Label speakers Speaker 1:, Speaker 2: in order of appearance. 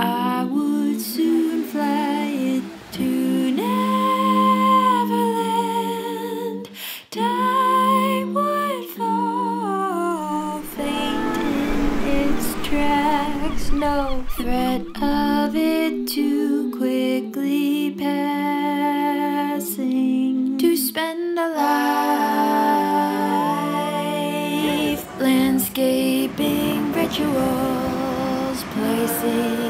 Speaker 1: I would soon fly it to Neverland. Time would fall faint in its tracks, no threat of it too quickly passing to spend a life landscaping rituals, placing